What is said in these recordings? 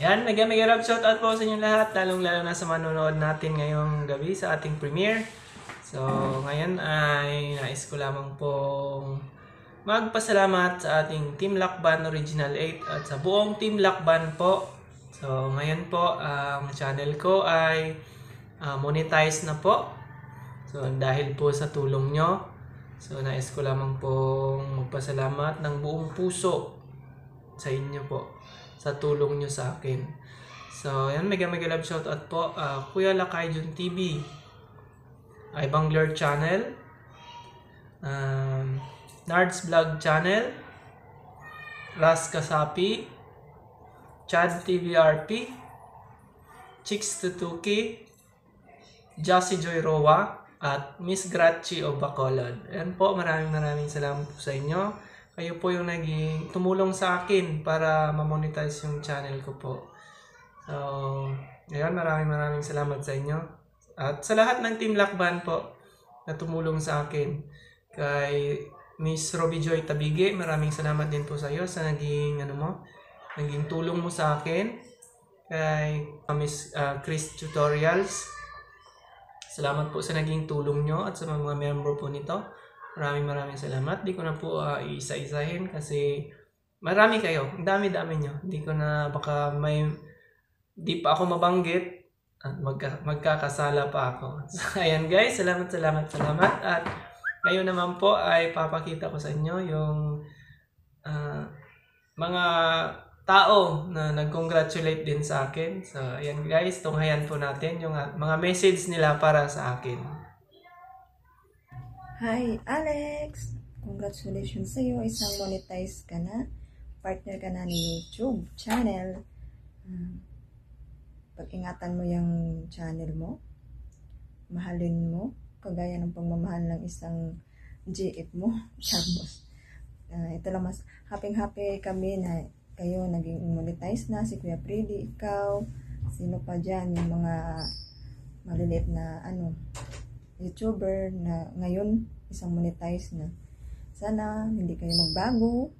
Yan, mega mega love shout out po sa inyo lahat, lalong lalo na sa manonood natin ngayong gabi sa ating premiere. So, ngayon ay nais ko lamang pong magpasalamat sa ating Team Lakban Original 8 at sa buong Team Lakban po. So, ngayon po, ang channel ko ay ah, monetize na po. So, dahil po sa tulong nyo, so nais ko lamang pong magpasalamat ng buong puso sa inyo po sa tulong nyo sa akin. So, yan, mega mega love shoutout po. ah, Kuya Lakay Jun TV, ay Bangler Channel, um, Nards Vlog Channel, Ras Kasapi, Chad TVRP, Chicks Tutuki, Josie Joy Roa, at Miss Grachi o Bacolod. Yan po, maraming maraming salamat po sa inyo. Kayo po yung naging tumulong sa akin para ma-monetize yung channel ko po. So, ngayon maraming maraming salamat sa inyo. At sa lahat ng Team Lakban po na tumulong sa akin. Kay Miss Robbie Joy Tabige, maraming salamat din po sa iyo sa naging ano mo, naging tulong mo sa akin. Kay uh, Miss uh, Chris Tutorials, salamat po sa naging tulong nyo at sa mga member po nito. Maraming maraming salamat. Di ko na po uh, isa-isahin kasi marami kayo. Ang dami-dami nyo. Di ko na baka may di pa ako mabanggit at magka, magkakasala pa ako. So, ayan guys, salamat, salamat, salamat. At ngayon naman po ay papakita ko sa inyo yung ah, mga tao na nag-congratulate din sa akin. So, ayan guys, tunghayan po natin yung ah, mga message nila para sa akin. Hi, Alex! Congratulations sa iyo. Isang monetize ka na. Partner ka na ni YouTube channel. Um, pag-ingatan mo yung channel mo. Mahalin mo. Kagaya ng pagmamahal ng isang GF mo. Tapos, uh, ito lang mas happy-happy kami na kayo naging monetize na. Si Kuya Freddy, ikaw, sino pa dyan, yung mga maliliit na ano, YouTuber na ngayon isang monetize na. Sana hindi kayo magbago,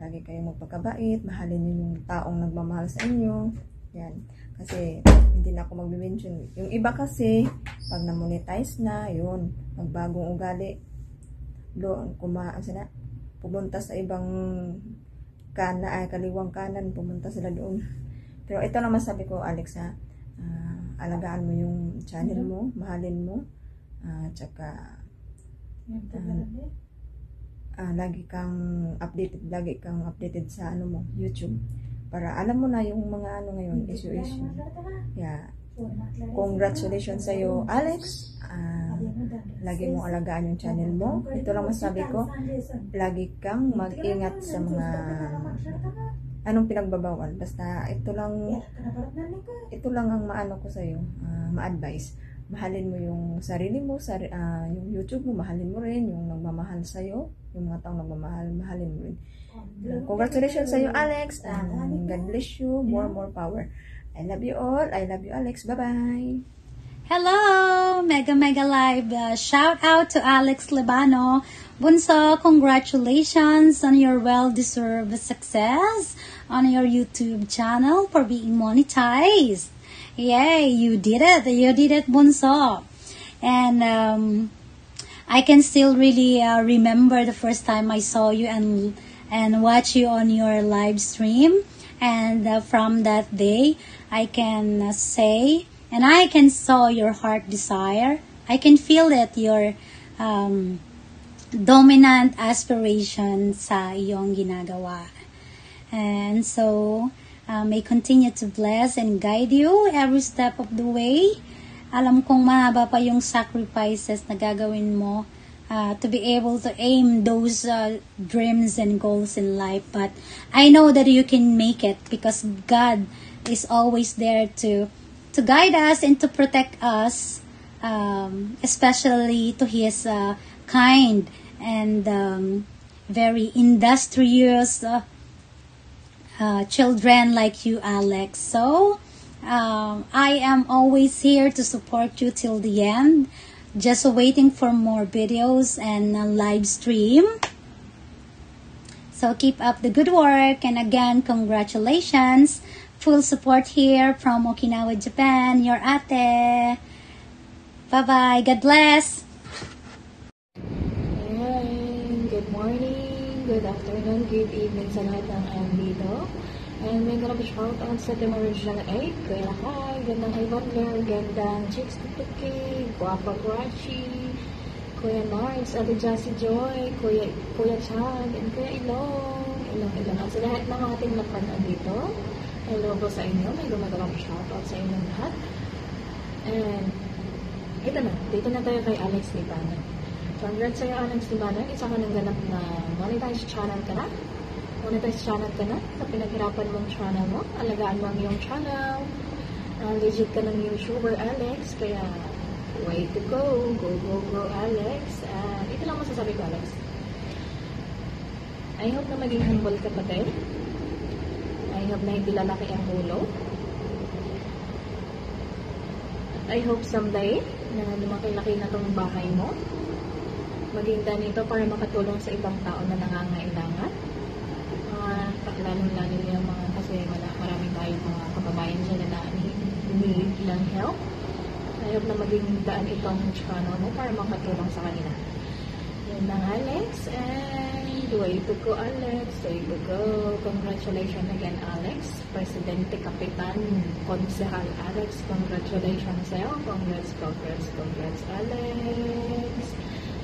lagi kayo magpagkabait, mahalin niyo yung taong nagmamahal sa inyo. Yan. Kasi hindi na ako magbe-mention. Yung iba kasi, pag na-monetize na, yun, magbagong ugali. Doon, kumaan sila, pumunta sa ibang kana, ay kaliwang kanan, pumunta sila doon. Pero ito naman sabi ko, Alex, ha, ah, alagaan mo yung channel mo, mahalin mo, Ah, tsaka ah, lagi kang updated, lagi kang updated sa ano mo, YouTube. Para alam mo na yung mga ano ngayon, issue-issue. Yeah. Congratulations sa iyo, Alex. Ah, lagi mong alagaan yung channel mo. Ito lang masabi ko, lagi kang mag-ingat sa mga anong pinagbabawal. Basta ito lang ito lang ang maano ko sa iyo, ma-advise mahalin mo yung sarili mo, sari, uh, yung YouTube mo, mahalin mo rin, yung nagmamahal sa'yo, yung mga taong nagmamahal, mahalin mo rin. Uh, congratulations sa iyo, Alex, and God bless you, more, more power. I love you all. I love you, Alex. Bye-bye. Hello! Mega Mega Live. Uh, shout out to Alex Libano. Bunso, congratulations on your well-deserved success on your YouTube channel for being monetized. Yay, you did it. You did it, Bunso. And um, I can still really uh, remember the first time I saw you and and watch you on your live stream. And uh, from that day, I can uh, say, and I can saw your heart desire. I can feel it, your um, dominant aspiration sa iyong ginagawa. And so, uh, may continue to bless and guide you every step of the way. Alam kong mahaba pa yung sacrifices na gagawin mo uh, to be able to aim those uh, dreams and goals in life. But I know that you can make it because God is always there to to guide us and to protect us, um, especially to His uh, kind and um, very industrious uh, uh, children like you, Alex. So, um, I am always here to support you till the end. Just waiting for more videos and live stream. So keep up the good work and again, congratulations full support here from Okinawa, Japan. Your ate. Bye-bye. God bless. Afternoon, good evening sa lahat ng andito. And may gonna be shout out sa Team Original 8, Kuya Lakay, gandang Kay Butler, gandang Chicks Tutuki, Guapa Guachi, Kuya Nards, Ate Jassy Joy, Kuya, Kuya Chan, and Kuya Ilong, Ilong, Ilong. At sa lahat ng ating napanood dito, hello po sa inyo, may gumagawang shout out sa inyong lahat. And ito na, dito na tayo kay Alex Libana. Congrats sa'yo, Alex Libana. Isa ka ng ganap na monetized channel ka na. Monetized channel ka na. Sa pinaghirapan mong channel mo. Alagaan mo ang iyong channel. Uh, legit ka ng YouTuber, Alex. Kaya, way to go. Go, go, go, Alex. And ito lang masasabi ko, Alex. I hope na maging humble ka pa din. I hope na hindi lalaki ang ulo. I hope someday na lumaki-laki na tong bahay mo. Maging ganito para makatulong sa ibang tao na nangangailangan. Mga kaklalong-lalo yung mga kasi wala, marami tayong mga kababayan dyan na need lang help. Hope na maging daan itong channel mo para makatulong sa kanila. Yun lang Alex and way to go Alex, way to go. Congratulations again Alex, Presidente Kapitan, Konsehal Alex, congratulations sa'yo. Congrats, congrats, congrats Alex.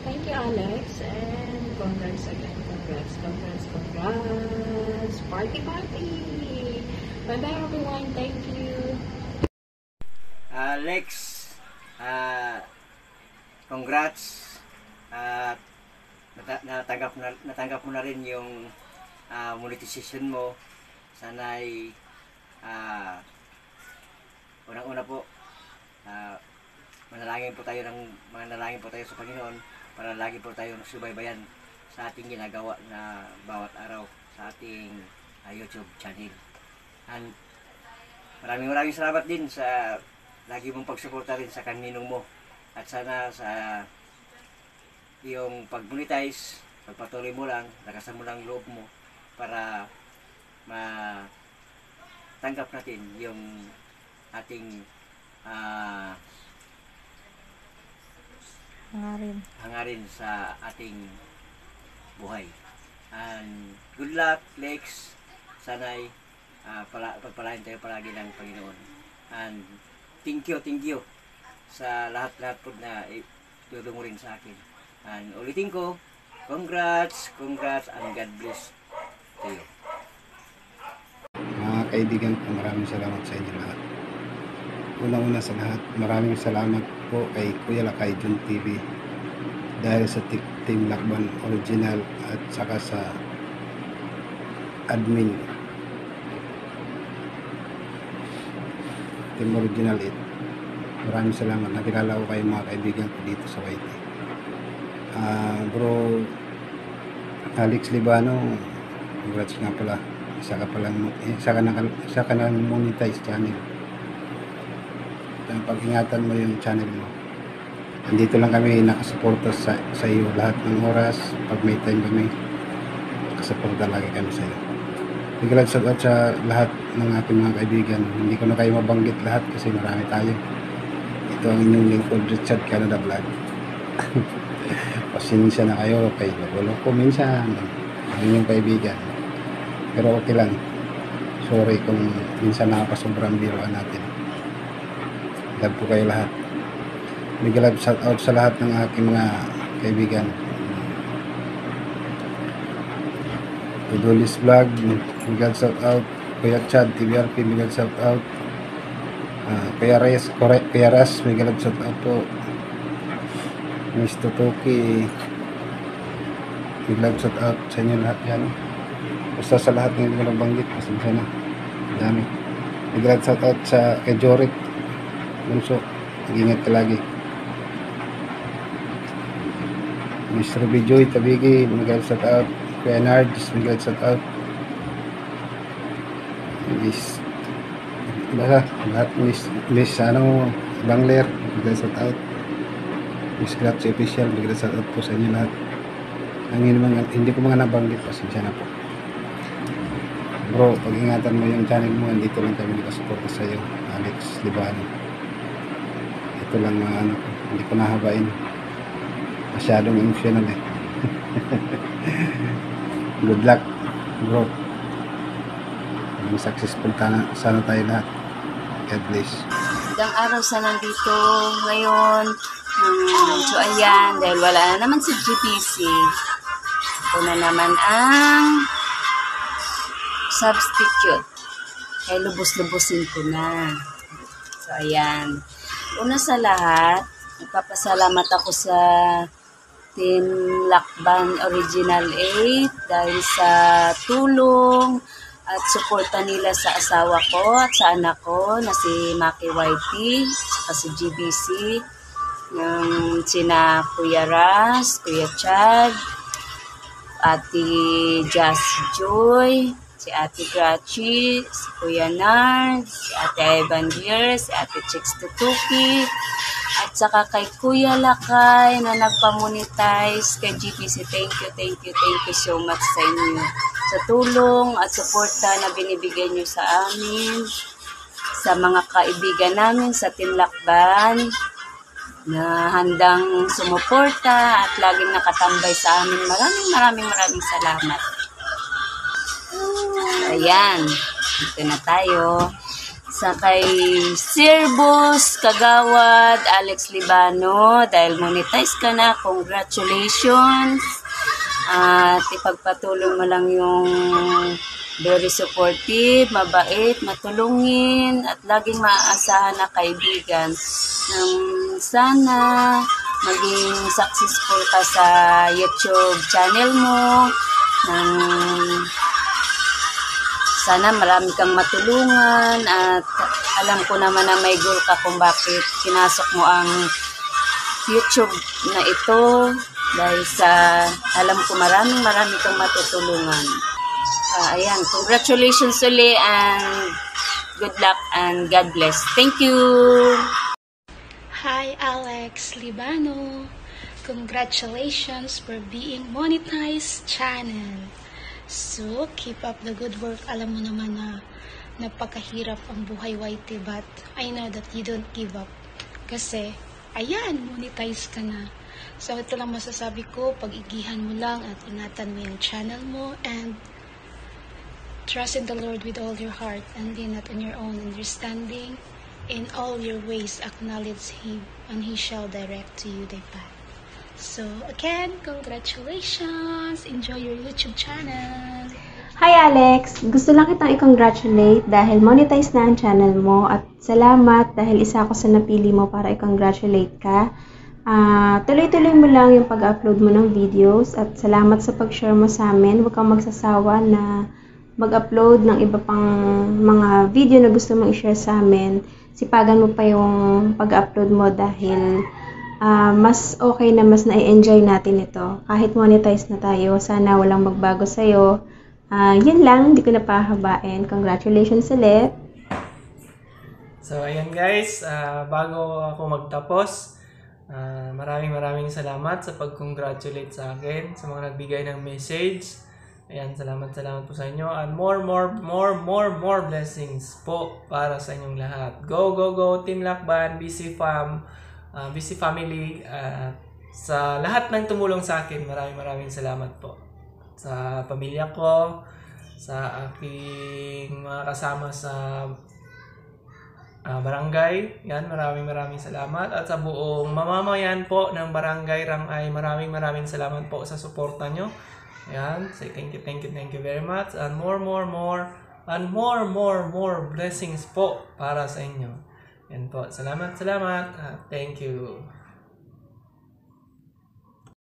Thank you Alex and congrats again, congrats, congrats, congrats. Party, party! Bye-bye everyone, thank you. Alex, ah, congrats at nata- natanggap na natanggap mo na rin yung ah, monetization mo. Sana'y ah, unang-una po ah, manalangin po tayo ng manalangin po tayo sa Panginoon para lagi po tayong subaybayan sa ating ginagawa na bawat araw sa ating ah, YouTube channel. And maraming maraming salamat din sa lagi mong pagsuporta rin sa kaninong mo. At sana sa iyong pag-monetize, pagpatuloy mo lang, lakasan mo lang loob mo para matanggap natin yung ating ah, Hangarin. hangarin sa ating buhay. And good luck, Lex. Sana'y ah, pala, pagpalain tayo palagi ng Panginoon. And thank you, thank you sa lahat-lahat po na itulong mo rin sa akin. And ulitin ko, congrats, congrats, and God bless to you. Mga kaibigan maraming salamat sa inyo lahat. Unang-una sa lahat, maraming salamat po kay Kuya Lakay Jun TV dahil sa Team Lakban Original at saka sa admin Team Original 8. Maraming salamat. Nakilala ko kayo mga kaibigan ko dito sa YT. Ah, bro Alex Libano, congrats nga pala isa ka palang isa ka na isa ka na monetize channel Kaya pag-ingatan mo yung channel mo. Andito lang kami nakasuporta sa, sa iyo lahat ng oras pag may time kami. Nakasuporta lagi kami sa iyo. Bigla sa sa lahat ng ating mga kaibigan. Hindi ko na kayo mabanggit lahat kasi marami tayo. Ito ang inyong lingkod Richard Canada Vlog. Pasensya na kayo kay nagulo ko minsan. Ang inyong kaibigan. Pero okay lang. Sorry kung minsan nakakasobrang biroan natin. Love po kayo lahat. Big love shout out sa lahat ng aking mga kaibigan. Tudulis Vlog, big shout out. Kuya Chad, TVRP, big shout out. Ah, Kuya Reyes, Kuya Ras, big shout out po. Miss Tutuki, big shout out sa inyo lahat yan. Basta sa lahat ng hindi ko nabanggit, pasensya na. Dami. Big shout out sa kay Jorik. Bunso, mag-ingat ka lagi. Miss Ruby Joy Tabigi, big shout out. Nards, big shout out. Miss Basta, lahat Miss, Miss ano, Bangler, big shout out. Miss Gratz Official, big shout out po sa inyo lahat. Ang hindi, hindi ko mga nabanggit, pasensya na po. bro, pag-ingatan mo yung channel mo, dito lang kami nakasuporta sa iyo, Alex Libano. Ito lang mga ano, hindi ko nahabain. Masyadong emotional eh. Good luck, bro. Successful sana, sana tayo lahat. God bless. Ilang araw sa nandito ngayon. Um, so ayan, dahil wala na naman si GPC. Ito na naman ang substitute. Kaya lubos-lubosin ko na. So ayan. Una sa lahat, nagpapasalamat ako sa Team Lakban Original 8 dahil sa tulong at suporta nila sa asawa ko at sa anak ko na si Maki YT at si GBC ng sina Kuya Ras, Kuya Chad, Ate Jas Joy, si Ate Grachi, si Kuya Nard, si Ate Ivan Deer, si Ate Chicks Tutuki, at saka kay Kuya Lakay na nagpamonetize kay GPC. Thank you, thank you, thank you so much sa inyo. Sa tulong at suporta na binibigay nyo sa amin, sa mga kaibigan namin sa Tinlakban, na handang sumuporta at laging nakatambay sa amin. Maraming maraming maraming salamat. Ayan, dito na tayo. Sa kay Sir Boss Kagawad Alex Libano dahil monetize ka na congratulations. At ipagpatuloy mo lang yung very supportive, mabait, matulungin at laging maaasahan na kaibigan. Ng sana maging successful ka sa YouTube channel mo. Ng sana marami kang matulungan at alam ko naman na may goal ka kung bakit pinasok mo ang YouTube na ito dahil sa alam ko maraming marami kang matutulungan. Ah, ayan, congratulations uli and good luck and God bless. Thank you! Hi, Alex Libano. Congratulations for being monetized channel. So, keep up the good work. Alam mo naman na napakahirap ang buhay YT but I know that you don't give up. Kasi, ayan, monetize ka na. So, ito lang masasabi ko, pag-igihan mo lang at ingatan mo yung channel mo and trust in the Lord with all your heart and lean not on your own understanding. In all your ways, acknowledge Him, and He shall direct to you the path. So, again, congratulations! Enjoy your YouTube channel! Hi Alex! Gusto lang kitang i-congratulate dahil monetize na ang channel mo at salamat dahil isa ako sa napili mo para i-congratulate ka. Ah, tuloy-tuloy mo lang yung pag-upload mo ng videos at salamat sa pag-share mo sa amin. Huwag kang magsasawa na mag-upload ng iba pang mga video na gusto mong i-share sa amin. Sipagan mo pa yung pag-upload mo dahil ah, mas okay na mas na-enjoy natin ito. Kahit monetize na tayo, sana walang magbago sa'yo. Ah, yun lang, hindi ko na pahabain. Congratulations ulit. So, ayan guys, ah, bago ako magtapos, ah, maraming maraming salamat sa pag-congratulate sa akin, sa mga nagbigay ng message. Ayan, salamat, salamat po sa inyo. And more, more, more, more, more blessings po para sa inyong lahat. Go, go, go, Team Lakban, BC Fam, ah, BC Family, ah, sa lahat ng tumulong sa akin, maraming maraming salamat po. Sa pamilya ko, sa aking mga kasama sa ah, barangay. Yan, maraming maraming salamat. At sa buong mamamayan po ng barangay Rangay, maraming maraming salamat po sa suporta nyo. Yan, say thank you, thank you, thank you very much. And more, more, more, and more, more, more blessings po para sa inyo. Yan po. Salamat, salamat. Ah, thank you.